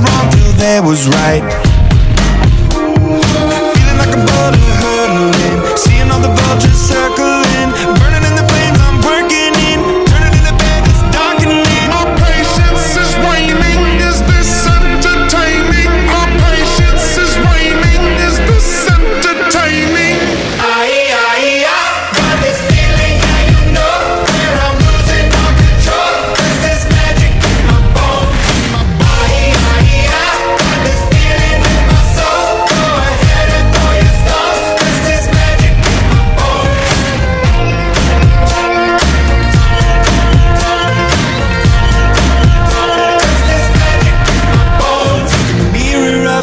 Wrong till there was right.